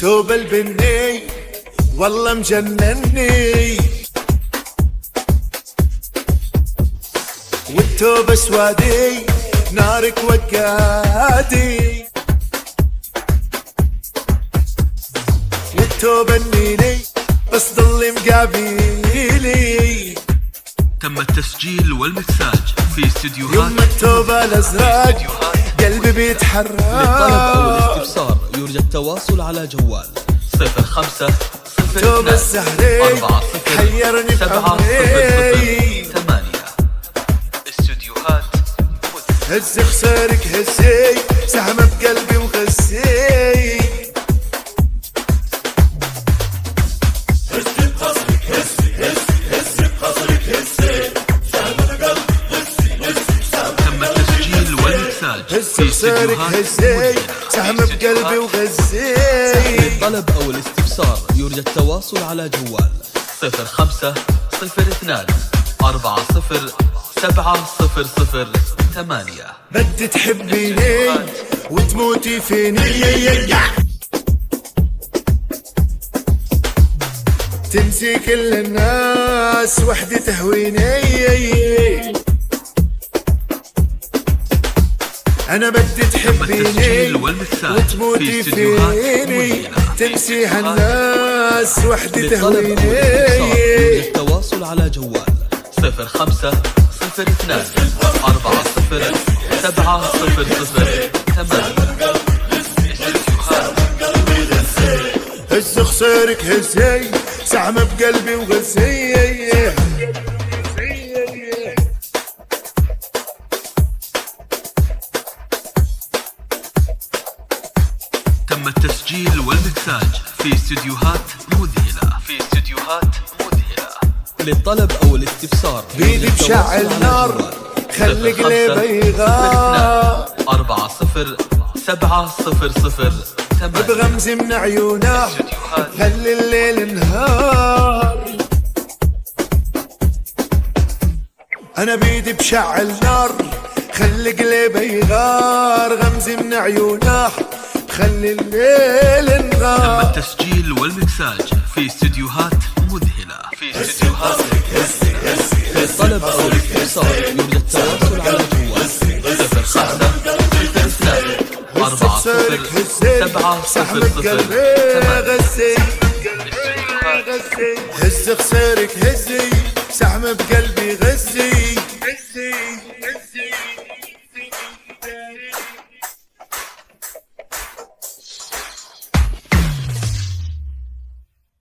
توب البني والله مجنني. والتوب اسوادي نارك وقادي. والتوب النيني بس ضل مقابلي. تم التسجيل والمكساج في استديوهات يوم التوب الأزرق قلبي بيتحرك. للطلب أو الاستفسار يرجى التواصل على جوال. صفر خمسة صفر توب السهري أربعة صفر حيرني سبعة. صفر ثمانية. استديوهات مذ- هز خسارك هزي سهم بقلبي وغزي هز هزي سهم بقلبي وغزي. للطلب أو الاستفسار يرجى التواصل على جوال. صفر خمسة صفر اثنان أربعة صفر سبعة صفر صفر ثمانية. بدي تحبيني وتموتي فيني. تنسي كل الناس وحدي تهويني. أنا بدي تحبيني. وتموتي فيني. تنسي هالناس وحدي تهويني. التواصل على جوال. صفر خمسة صفر اثنان. أربعة صفر سبعة صفر صفر. ثمانية هز خسارك هزي سعم بقلبي وغزي تم التسجيل والمكساج في استديوهات مذهلة. في استديوهات مذهلة. للطلب أو الاستفسار. بيدي بشعل نار خلي قلبي يغار. أربعة صفر سبعة صفر صفر بغمز من عيونة خلي الليل نهار أنا بيدي بشعل نار خلي قلبي يغار. غمزي من عيونة خلي الليل تم نهار التسجيل والمكساج في استديوهات مذهلة. في استديوهات للطلب أو الاستفسار يرجى التواصل على جوال صفر خمسة اثنان أربعة صفر هزي سبعة صفر صفر ثمانية. هز خسارك هزي سحم بقلبي.